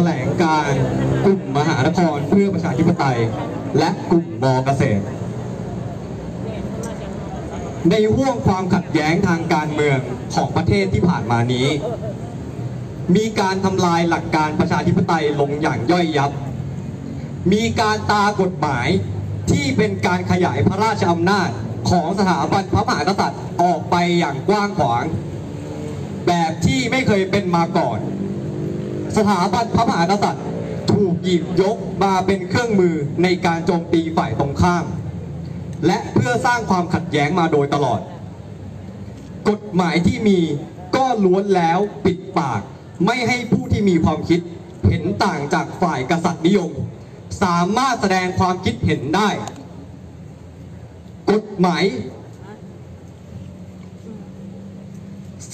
แถลงการกลุ่มมหานครเพื่อประชาธิปไตย และกลุ่มมอเกษตร ในห่วงความขัดแย้งทางการเมืองของประเทศที่ผ่านมานี้ มีการทำลายหลักการประชาธิปไตยลงอย่างย่อยยับ มีการตากฎหมายที่เป็นการขยายพระราชอำนาจของสถาบันพระมหากษัตริย์ออกไปอย่างกว้างขวาง แบบที่ไม่เคยเป็นมาก่อน สถาบันพระมหากษัตริย์ ถูกหยิบยกมาเป็นเครื่องมือในการโจมตีฝ่ายตรงข้าม และเพื่อสร้างความขัดแย้งมาโดยตลอด กฎหมายที่มีก็ล้วนแล้วปิดปาก ไม่ให้ผู้ที่มีความคิดเห็นต่างจากฝ่ายกษัตริย์นิยม สามารถแสดงความคิดเห็นได้ กฎหมาย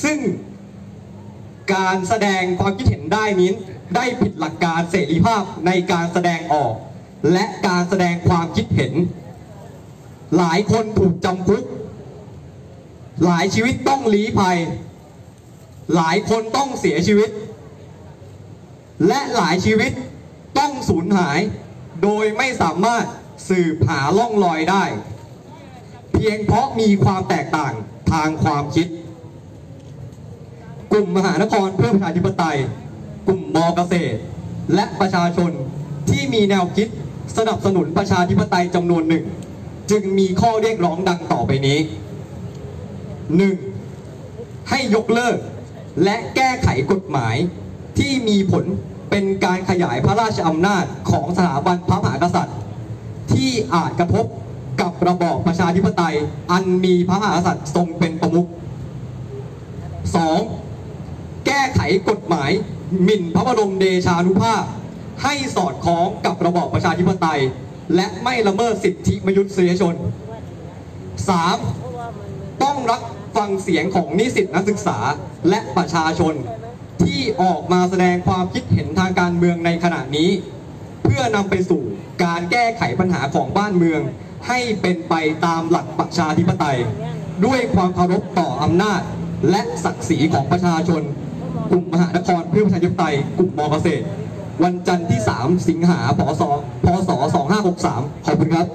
ซึ่งการแสดงความคิดเห็น ได้นี้ได้ผิดหลักการเสรีภาพในการแสดงออก และการแสดงความคิดเห็น หลายคนถูกจำคุก หลายชีวิตต้องลี้ภัย หลายคนต้องเสียชีวิต และหลายชีวิตต้องสูญหาย โดยไม่สามารถสืบหาล่องรอยได้ เพียงเพราะมีความแตกต่างทางความคิด กลุ่มมหานครเพื่อประชาธิปไตย กลุ่มมอเกษตร และประชาชนที่มีแนวคิดสนับสนุนประชาธิปไตยจำนวนหนึ่ง จึงมีข้อเรียกร้องดังต่อไปนี้ 1. ให้ยกเลิกและแก้ไขกฎหมายที่มีผลเป็นการขยายพระราชอำนาจของสถาบันพระมหากษัตริย์ ที่อาจกระทบกับระบอบประชาธิปไตยอันมีพระมหากษัตริย์ทรงเป็นประมุข 2. แก้ไขกฎหมาย หมิ่นพระบรมเดชานุภาพ ให้สอดคล้องกับระบอบประชาธิปไตย และไม่ละเมิดสิทธิมนุษยชน 3. ต้องรับฟังเสียงของนิสิตนักศึกษาและประชาชน ที่ออกมาแสดงความคิดเห็นทางการเมืองในขณะนี้ เพื่อนำไปสู่การแก้ไขปัญหาของบ้านเมือง ให้เป็นไปตามหลักประชาธิปไตย ด้วยความเคารพต่ออำนาจ และศักดิ์ศรีของประชาชน กลุ่มมหานครเพื่อประชาธิปไตยกลุ่มมอเกษตร วันจันทร์ที่ 3 สิงหาพศพศ2563 ขอบคุณครับ